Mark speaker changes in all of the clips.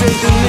Speaker 1: straight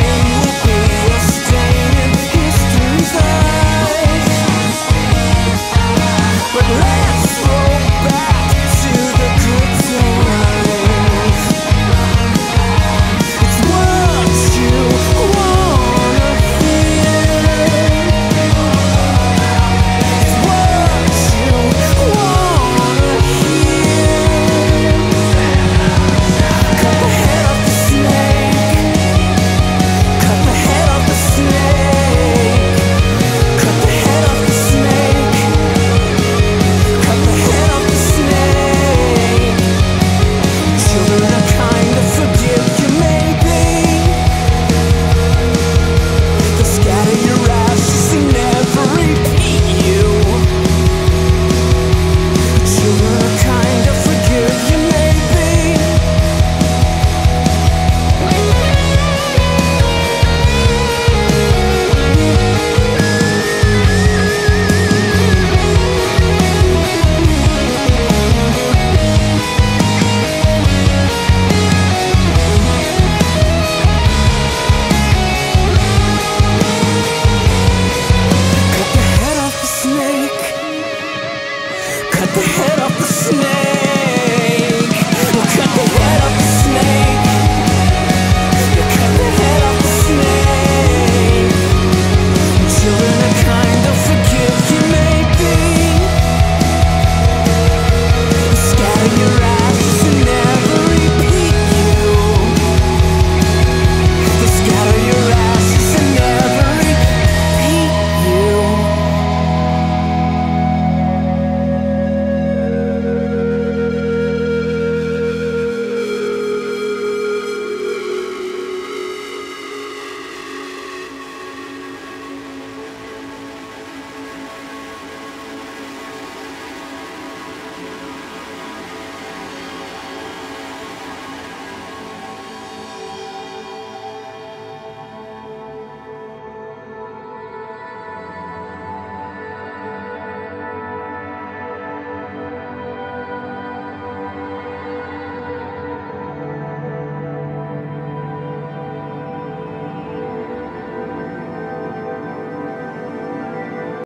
Speaker 1: the head of the snake.